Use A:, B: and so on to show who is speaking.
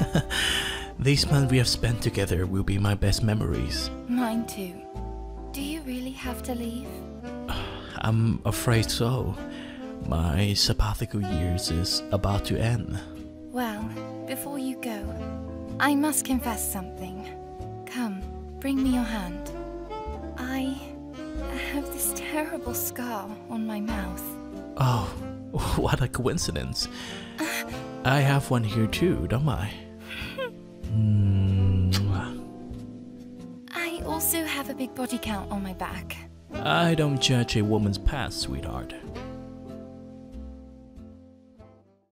A: These months we have spent together will be my best memories.
B: Mine too. Do you really have to leave?
A: I'm afraid so. My sabbatical years is about to end.
B: Well, before you go, I must confess something. Come, bring me your hand. I have this terrible scar on my mouth.
A: Oh, what a coincidence. I have one here too, don't I? Hmm.
B: I also have a big body count on my back.
A: I don't judge a woman's past, sweetheart.